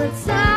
separate sides.